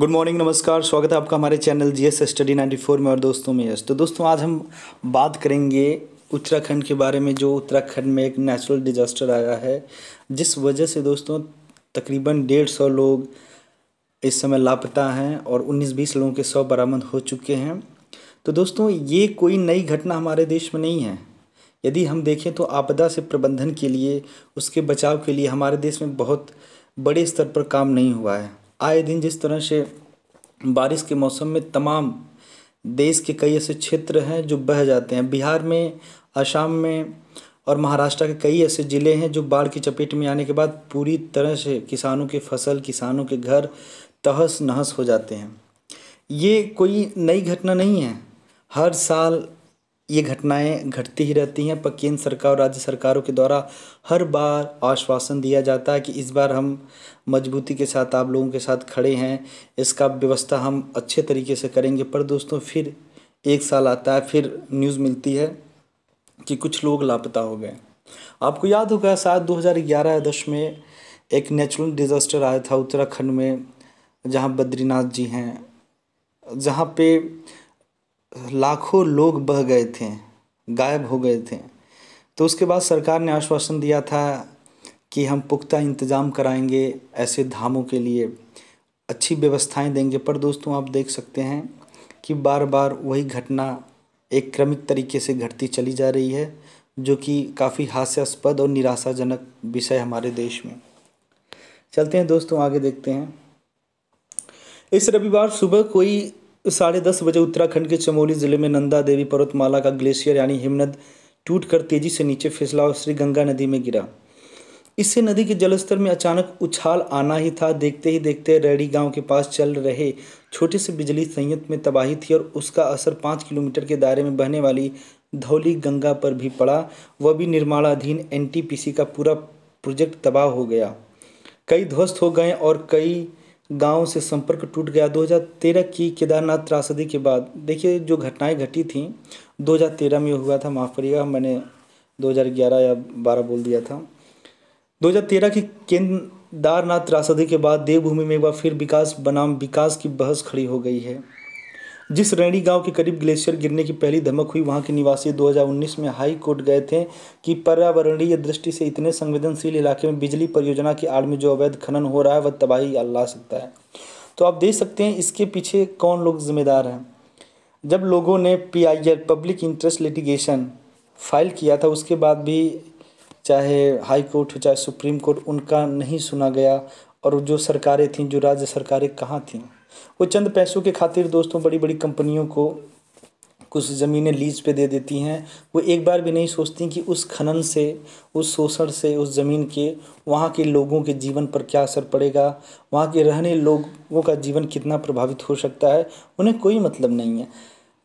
Good morning नमस्कार, स्वागत है आपका हमारे channel G S study ninety four में और दोस्तों में यश। तो दोस्तों, आज हम बात करेंगे उत्तराखंड के बारे में, जो उत्तराखंड में एक नेचुरल डिजास्टर आया है, जिस वजह से दोस्तों तकरीबन डेढ़ सौ लोग इस समय लापता हैं और उन्नीस बीस लोगों के सौ बरामद हो चुके हैं। तो दोस्तों, ये कोई नई घटना हमारे देश में नहीं है। यदि हम देखें तो आपदा से प्रबंधन के लिए, उसके बचाव के लिए हमारे देश में बहुत बड़े स्तर पर काम नहीं हुआ है। आए दिन जिस तरह से बारिश के मौसम में तमाम देश के कई ऐसे क्षेत्र हैं जो बह जाते हैं। बिहार में, असम में और महाराष्ट्र के कई ऐसे ज़िले हैं जो बाढ़ की चपेट में आने के बाद पूरी तरह से किसानों के फ़सल, किसानों के घर तहस नहस हो जाते हैं। ये कोई नई घटना नहीं है। हर साल ये घटनाएँ घटती ही रहती हैं। पर केंद्र सरकार और राज्य सरकारों के द्वारा हर बार आश्वासन दिया जाता है कि इस बार हम मजबूती के साथ, आप लोगों के साथ खड़े हैं। इसका व्यवस्था हम अच्छे तरीके से करेंगे। पर दोस्तों, फिर एक साल आता है, फिर न्यूज़ मिलती है कि कुछ लोग लापता हो गए। आपको याद होगा, शायद 2011 दस में एक नेचुरल डिज़ास्टर आया था उत्तराखंड में, जहाँ बद्रीनाथ जी हैं, जहाँ पे लाखों लोग बह गए थे, गायब हो गए थे। तो उसके बाद सरकार ने आश्वासन दिया था कि हम पुख्ता इंतज़ाम कराएँगे ऐसे धामों के लिए। अच्छी व्यवस्थाएँ देंगे। पर दोस्तों, आप देख सकते हैं कि बार बार वही घटना एक क्रमिक तरीके से घटती चली जा रही है, जो कि काफ़ी हास्यास्पद और निराशाजनक विषय हमारे देश में। चलते हैं दोस्तों, आगे देखते हैं। इस रविवार सुबह कोई साढ़े दस बजे उत्तराखंड के चमोली ज़िले में नंदा देवी पर्वतमाला का ग्लेशियर यानी हिमनद टूटकर तेज़ी से नीचे फिसला और श्री गंगा नदी में गिरा। इससे नदी के जलस्तर में अचानक उछाल आना ही था। देखते ही देखते रेडी गाँव के पास चल रहे छोटे से बिजली संयंत्र में तबाही थी और उसका असर पाँच किलोमीटर के दायरे में बहने वाली धौली गंगा पर भी पड़ा। वह भी निर्माणाधीन एनटीपीसी का पूरा प्रोजेक्ट तबाह हो गया। कई ध्वस्त हो गए और कई गाँव से संपर्क टूट गया। 2013 की केदारनाथ त्रासदी के बाद, देखिए जो घटनाएँ घटी थी 2013 में हुआ था, माफ़ करिएगा, मैंने 2011 या 12 बोल दिया था। 2013 की केदारनाथ त्रासदी के बाद देवभूमि में एक बार फिर विकास, बनाम विकास की बहस खड़ी हो गई है। जिस रैणी गाँव के करीब ग्लेशियर गिरने की पहली धमक हुई, वहाँ के निवासी 2019 में हाई कोर्ट गए थे कि पर्यावरणीय दृष्टि से इतने संवेदनशील इलाके में बिजली परियोजना की आड़ में जो अवैध खनन हो रहा है, वह तबाही ला सकता है। तो आप देख सकते हैं, इसके पीछे कौन लोग जिम्मेदार हैं। जब लोगों ने PIL public interest litigation, file किया था, उसके बाद भी चाहे हाई कोर्ट, चाहे सुप्रीम कोर्ट, उनका नहीं सुना गया, और जो सरकारें थीं, जो राज्य सरकारें कहाँ थीं? वो चंद पैसों के खातिर दोस्तों बड़ी बड़ी कंपनियों को कुछ ज़मीनें लीज पे दे देती हैं। वो एक बार भी नहीं सोचती कि उस खनन से, उस शोषण से, उस ज़मीन के, वहाँ के लोगों के जीवन पर क्या असर पड़ेगा? वहाँ के रहने लोगों का जीवन कितना प्रभावित हो सकता है? उन्हें कोई मतलब नहीं है।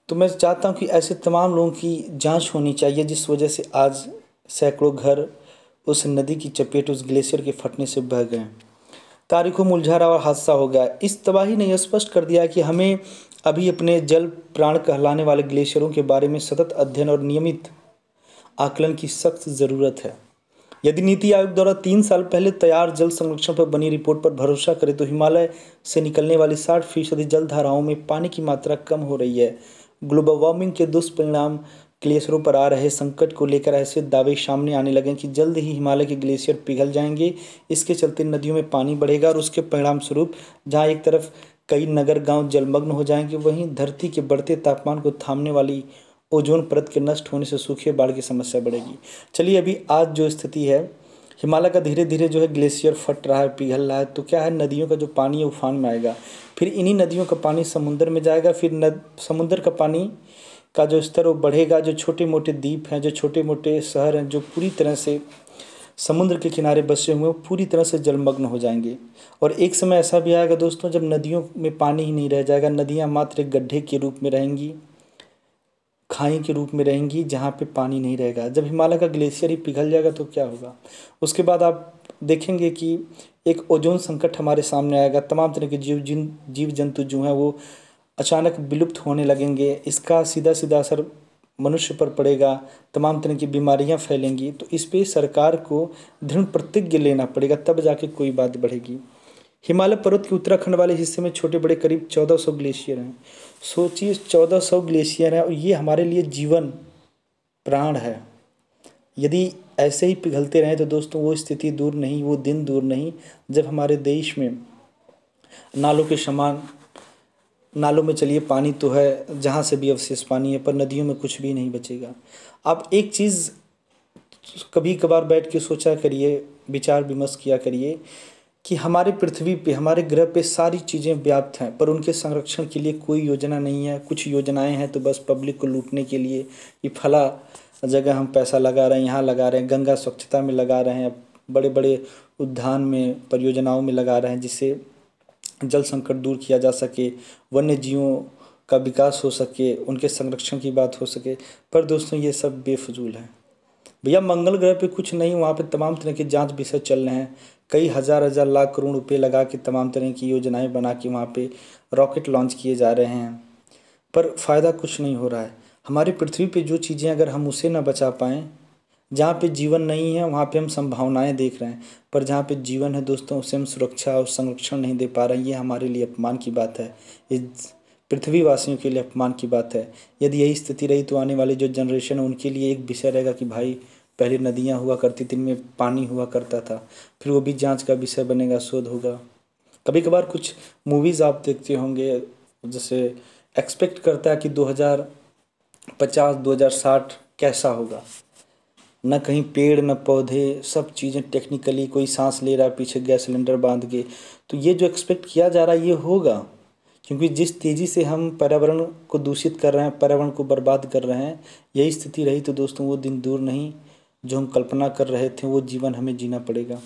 तो मैं चाहता हूँ कि ऐसे तमाम लोगों की जाँच होनी चाहिए, जिस वजह से आज सैकड़ों घर उस नदी की चपेट, उस ग्लेशियर के फटने से बह गए तारीखों और हादसा हो गया। इस तबाही ने यह स्पष्ट कर दिया कि हमें अभी अपने जल प्राण कहलाने वाले ग्लेशियरों के बारे में सतत अध्ययन और नियमित आकलन की सख्त ज़रूरत है। यदि नीति आयोग द्वारा तीन साल पहले तैयार जल संरक्षण पर बनी रिपोर्ट पर भरोसा करे तो हिमालय से निकलने वाली साठ फ़ीसदी जल धाराओं में पानी की मात्रा कम हो रही है। ग्लोबल वार्मिंग के दुष्परिणाम ग्लेशियरों पर आ रहे संकट को लेकर ऐसे दावे सामने आने लगे कि जल्द ही हिमालय के ग्लेशियर पिघल जाएँगे। इसके चलते नदियों में पानी बढ़ेगा और उसके परिणाम स्वरूप जहाँ एक तरफ़ कई नगर गाँव जलमग्न हो जाएँगे, वहीं धरती के बढ़ते तापमान को थामने वाली ओजोन परत के नष्ट होने से सूखे बाढ़ की समस्या बढ़ेगी। चलिए, अभी आज जो स्थिति है, हिमालय का धीरे धीरे जो है ग्लेशियर फट रहा है, पिघल रहा है तो क्या है नदियों का जो पानी है, उफान में आएगा। फिर इन्हीं नदियों का पानी समुद्र में जाएगा, फिर नद, समुद्र का पानी का जो स्तर वो बढ़ेगा, जो छोटे मोटे द्वीप हैं, जो छोटे मोटे शहर हैं, जो पूरी तरह से समुद्र के किनारे बसे हुए वो पूरी तरह से जलमग्न हो जाएँगे। और एक समय ऐसा भी आएगा दोस्तों, जब नदियों में पानी ही नहीं रह जाएगा, नदियाँ मात्र गड्ढे के रूप में रहेंगी, खाई के रूप में रहेंगी, जहाँ पे पानी नहीं रहेगा। जब हिमालय का ग्लेशियर ही पिघल जाएगा तो क्या होगा? उसके बाद आप देखेंगे कि एक ओजोन संकट हमारे सामने आएगा। तमाम तरह के जीव जिन, जीव जंतु जो हैं वो अचानक विलुप्त होने लगेंगे। इसका सीधा सीधा असर मनुष्य पर पड़ेगा। तमाम तरह की बीमारियाँ फैलेंगी। तो इस पर सरकार को दृढ़ प्रतिज्ञ लेना पड़ेगा, तब जाके कोई बात बढ़ेगी। हिमालय पर्वत के उत्तराखंड वाले हिस्से में छोटे बड़े करीब चौदह सौ ग्लेशियर हैं। सोचिए, चौदह सौ ग्लेशियर हैं और ये हमारे लिए जीवन प्राण है। यदि ऐसे ही पिघलते रहें तो दोस्तों वो स्थिति दूर नहीं, वो दिन दूर नहीं, जब हमारे देश में नालों के समान नालों में चलिए, पानी तो है, जहाँ से भी अवशेष पानी है, पर नदियों में कुछ भी नहीं बचेगा। आप एक चीज़ कभी कभार बैठ के सोचा करिए, विचार विमर्श किया करिए कि हमारे पृथ्वी पे, हमारे ग्रह पे सारी चीज़ें व्याप्त हैं, पर उनके संरक्षण के लिए कोई योजना नहीं है। कुछ योजनाएँ हैं तो बस पब्लिक को लूटने के लिए कि फला जगह हम पैसा लगा रहे हैं, यहाँ लगा रहे हैं, गंगा स्वच्छता में लगा रहे हैं बड़े बड़े उद्यान में, परियोजनाओं में लगा रहे हैं, जिससे जल संकट दूर किया जा सके वन्य जीवों का विकास हो सके, उनके संरक्षण की बात हो सके। पर दोस्तों, ये सब बेफजूल है। भैया, मंगल ग्रह पे कुछ नहीं, वहाँ पे तमाम तरह के जाँच विषय चल रहे हैं। कई हज़ार हज़ार लाख करोड़ रुपए लगा के तमाम तरह की योजनाएँ बना के वहाँ पे रॉकेट लॉन्च किए जा रहे हैं। पर फ़ायदा कुछ नहीं हो रहा है। हमारी पृथ्वी पे जो चीज़ें, अगर हम उसे ना बचा पाएँ जहाँ पे जीवन नहीं है, वहाँ पे हम संभावनाएँ देख रहे हैं। पर जहाँ पे जीवन है दोस्तों, उसे हम सुरक्षा और संरक्षण नहीं दे पा रहे, ये हमारे लिए अपमान की बात है। इस पृथ्वीवासियों के लिए अपमान की बात है। यदि यही स्थिति रही तो आने वाली जो जनरेशन है, उनके लिए एक विषय रहेगा कि भाई, पहले नदियाँ हुआ करती थी, इनमें पानी हुआ करता था, फिर वो भी जाँच का विषय बनेगा, शोध होगा। कभी कभार कुछ मूवीज़ आप देखते होंगे, जैसे एक्सपेक्ट करता है कि दो हज़ार पचास, दो हज़ार साठ कैसा होगा। न कहीं पेड़, न पौधे, सब चीज़ें टेक्निकली कोई सांस ले रहा पीछे गैस सिलेंडर बाँध के। तो ये जो एक्सपेक्ट किया जा रहा है, ये होगा। क्योंकि जिस तेज़ी से हम पर्यावरण को दूषित कर रहे हैं, पर्यावरण को बर्बाद कर रहे हैं, यही स्थिति रही तो दोस्तों वो दिन दूर नहीं। जो हम कल्पना कर रहे थे, वो जीवन हमें जीना पड़ेगा।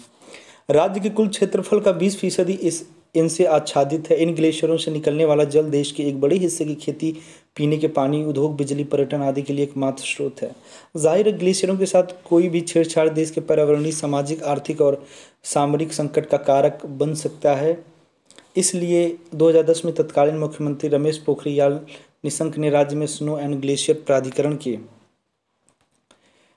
राज्य के कुल क्षेत्रफल का बीस फ़ीसदी इस इनसे आच्छादित है। इन ग्लेशियरों से निकलने वाला जल देश के एक बड़े हिस्से की खेती, पीने के पानी, उद्योग, बिजली, पर्यटन आदि के लिए एकमात्र स्रोत है। ज़ाहिर है, ग्लेशियरों के साथ कोई भी छेड़छाड़ देश के पर्यावरणीय, सामाजिक, आर्थिक और सामरिक संकट का कारक बन सकता है। इसलिए 2010 में तत्कालीन मुख्यमंत्री रमेश पोखरियाल निशंक ने राज्य में स्नो एंड ग्लेशियर प्राधिकरण के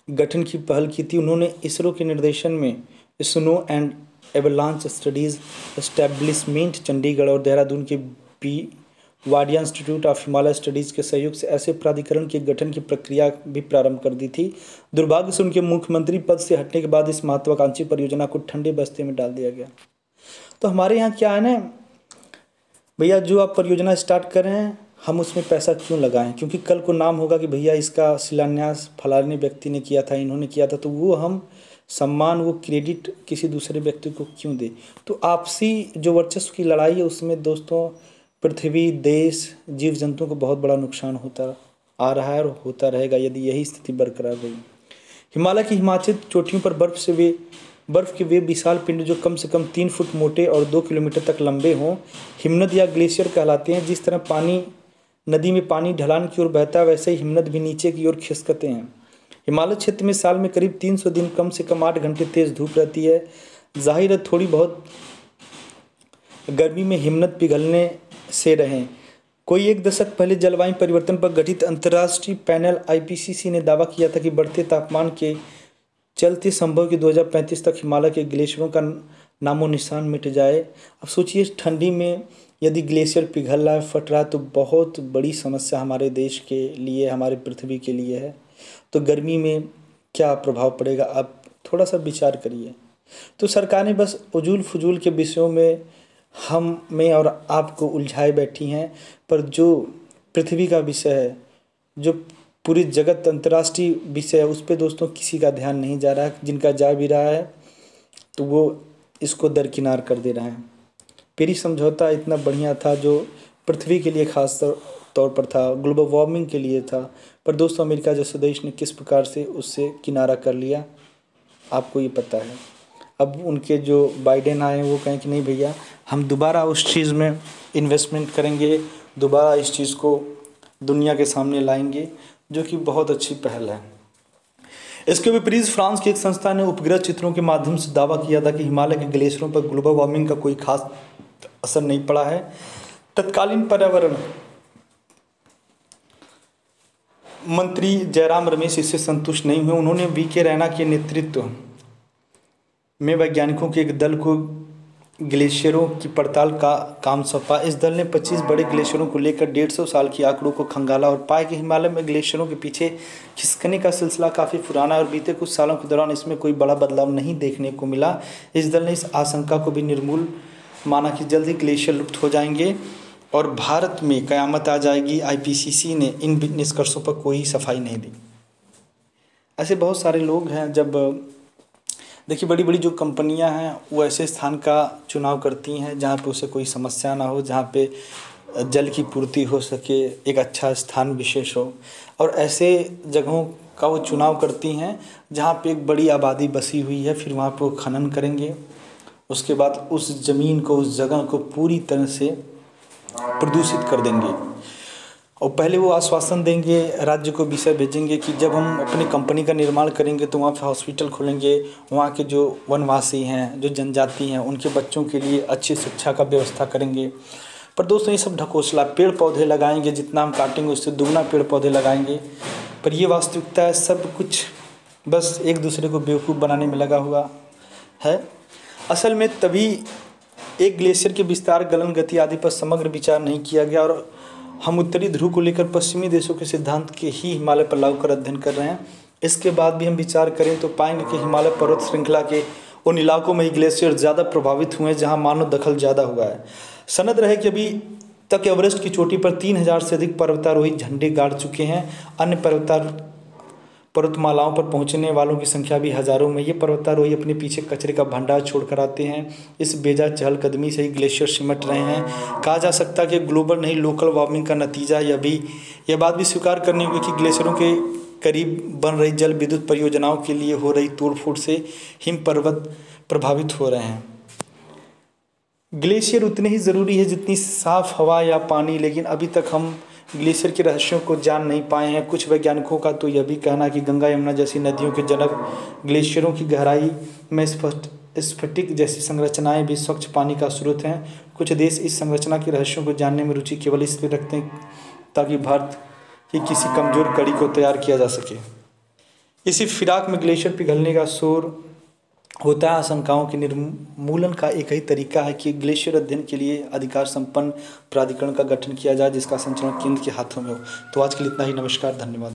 गठन की पहल की थी। उन्होंने इसरो के निर्देशन में snow and avalanche studies establishment Chandigarh और देहरादून के B Wadia institute of Himalaya studies के सहयोग से ऐसे प्राधिकरण के गठन की प्रक्रिया भी प्रारंभ कर दी थी। दुर्भाग्य से उनके मुख्यमंत्री पद से हटने के बाद इस महत्वाकांक्षी परियोजना को ठंडे बस्ते में डाल दिया गया। तो हमारे यहाँ क्या है ना, भैया जो आप परियोजना स्टार्ट कर रहे हैं, हम उसमें पैसा क्यों लगाएँ? क्योंकि कल को नाम होगा कि भैया इसका शिलान्यास फलाने व्यक्ति ने किया था, इन्होंने किया था तो वो हम सम्मान वो क्रेडिट किसी दूसरे व्यक्ति को क्यों दे? तो आपसी जो वर्चस्व की लड़ाई है, उसमें दोस्तों, पृथ्वी, देश जीव जंतुओं को बहुत बड़ा नुकसान होता आ रहा है और होता रहेगा, यदि यही स्थिति बरकरार रही। हिमालय की हिमाचल चोटियों पर बर्फ़ से वे, बर्फ़ के वे विशाल पिंड जो कम से कम तीन फुट मोटे और दो किलोमीटर तक लंबे हों, हिमनद या ग्लेशियर कहलाते हैं, जिस तरह पानी, नदी में पानी ढलान की ओर बहता है, वैसे ही हिमनद भी नीचे की ओर खिसकते हैं। हिमालय क्षेत्र में साल में करीब 300 दिन, कम से कम आठ घंटे तेज़ धूप रहती है। ज़ाहिर है, थोड़ी बहुत गर्मी में हिम्मत पिघलने से रहें। कोई एक दशक पहले जलवायु परिवर्तन पर गठित अंतर्राष्ट्रीय पैनल आईपीसीसी ने दावा किया था कि बढ़ते तापमान के चलते संभव कि 2035 तक हिमालय के ग्लेशियरों का नामो निशान मिट जाए। अब सोचिए, ठंडी में यदि ग्लेशियर पिघल रहा है, फट रहा है तो बहुत बड़ी समस्या हमारे देश के लिए, हमारे पृथ्वी के लिए है। तो गर्मी में क्या प्रभाव पड़ेगा? आप थोड़ा सा विचार करिए। तो सरकार बस उजूल फजूल के विषयों में हम, में और आपको उलझाए बैठी हैं, पर जो पृथ्वी का विषय है, जो पूरी जगत अंतर्राष्ट्रीय विषय है, उस पर दोस्तों किसी का ध्यान नहीं जा रहा है। जिनका जा भी रहा है तो वो इसको दरकिनार कर दे रहे हैं। पेरिस समझौता इतना बढ़िया था जो पृथ्वी के लिए खास तौर पर था ग्लोबल वार्मिंग के लिए था। पर दोस्तों, अमेरिका जैसे देश ने किस प्रकार से उससे किनारा कर लिया, आपको ये पता है। अब उनके जो बाइडेन आए वो कहें कि नहीं भैया, हम दोबारा उस चीज़ में इन्वेस्टमेंट करेंगे, दोबारा इस चीज़ को दुनिया के सामने लाएँगे, जो कि बहुत अच्छी पहल है। इसके विपरीत फ्रांस की एक संस्था ने उपग्रह चित्रों के माध्यम से दावा किया था कि हिमालय के ग्लेशियरों पर ग्लोबल वार्मिंग का कोई खास असर नहीं पड़ा है। तत्कालीन पर्यावरण मंत्री जयराम रमेश इससे संतुष्ट नहीं हुए। उन्होंने वी के रैना के नेतृत्व में वैज्ञानिकों के एक दल को ग्लेशियरों की पड़ताल का काम सौंपा। इस दल ने 25 बड़े ग्लेशियरों को लेकर डेढ़ सौ साल की आंकड़ों को खंगाला और पाया कि हिमालय में ग्लेशियरों के पीछे खिसकने का सिलसिला काफ़ी पुराना है और बीते कुछ सालों के दौरान इसमें कोई बड़ा बदलाव नहीं देखने को मिला। इस दल ने इस आशंका को भी निर्मूल माना कि जल्द ही ग्लेशियर लुप्त हो जाएँगे। और भारत में क़यामत आ जाएगी आईपीसीसी ने इन निष्कर्षों पर कोई सफ़ाई नहीं दी। ऐसे बहुत सारे लोग हैं जब, देखिए बड़ी बड़ी जो कंपनियाँ हैं, वो ऐसे स्थान का चुनाव करती हैं जहाँ पे उसे कोई समस्या ना हो, जहाँ पे जल की पूर्ति हो सके, एक अच्छा स्थान विशेष हो। और ऐसे जगहों का वो चुनाव करती हैं जहाँ पे एक बड़ी आबादी बसी हुई है, फिर वहाँ पर वो खनन करेंगे। उसके बाद उस ज़मीन को, उस जगह को पूरी तरह से प्रदूषित कर देंगे। और पहले वो आश्वासन देंगे, राज्य को विषय भेजेंगे कि जब हम अपनी कंपनी का निर्माण करेंगे तो वहाँ पे हॉस्पिटल खोलेंगे, वहाँ के जो वनवासी हैं, जो जनजाति हैं, उनके बच्चों के लिए अच्छी शिक्षा का व्यवस्था करेंगे। पर दोस्तों, ये सब ढकोसला पेड़ पौधे लगाएँगे, जितना हम काटेंगे उससे दुगना पेड़ पौधे लगाएँगे। पर ये वास्तविकता है, सब कुछ बस एक दूसरे को बेवकूफ़ बनाने में लगा हुआ है। असल में तभी एक ग्लेशियर के विस्तार, गलन, गति आदि पर समग्र विचार नहीं किया गया और हम उत्तरी ध्रुव को लेकर पश्चिमी देशों के सिद्धांत के ही हिमालय पर लागू कर अध्ययन कर रहे हैं। इसके बाद भी हम विचार करें तो पाएँगे कि हिमालय पर्वत श्रृंखला के उन इलाकों में ही ग्लेशियर ज़्यादा प्रभावित हुए हैं जहाँ मानव दखल ज़्यादा हुआ है। सनद रहे कि अभी तक एवरेस्ट की चोटी पर तीन हज़ार से अधिक पर्वतारोही झंडे गाड़ चुके हैं। अन्य पर्वतार पर्वतमालाओं पर पहुँचने वालों की संख्या भी हज़ारों में। ये पर्वतारोही अपने पीछे कचरे का भंडार छोड़ कर आते हैं। इस बेजा चहलकदमी से ही ग्लेशियर सिमट रहे हैं। कहा जा सकता है कि ग्लोबल नहीं, लोकल वार्मिंग का नतीजा यह भी, यह बात भी स्वीकार करनी होगी कि ग्लेशियरों के करीब बन रही जल विद्युत परियोजनाओं के लिए हो रही तोड़फोड़ से हिम पर्वत प्रभावित हो रहे हैं। ग्लेशियर उतने ही ज़रूरी है जितनी साफ़ हवा या पानी, लेकिन अभी तक हम ग्लेशियर के रहस्यों को जान नहीं पाए हैं। कुछ वैज्ञानिकों का तो यह भी कहना कि गंगा यमुना जैसी नदियों के जनक ग्लेशियरों की गहराई में स्पष्ट स्फटिक जैसी संरचनाएँ भी स्वच्छ पानी का स्रोत हैं। कुछ देश इस संरचना के रहस्यों को जानने में रुचि केवल इसलिए रखते हैं ताकि भारत की किसी कमज़ोर कड़ी को तैयार किया जा सके। इसी फिराक में ग्लेशियर पिघलने का शोर होता है, आशंकाओं के निर्मूलन का एक ही तरीका है कि ग्लेशियर अध्ययन के लिए अधिकार संपन्न प्राधिकरण का गठन किया जाए, जिसका संचालन केंद्र के हाथों में हो। तो आज के लिए इतना ही। नमस्कार, धन्यवाद।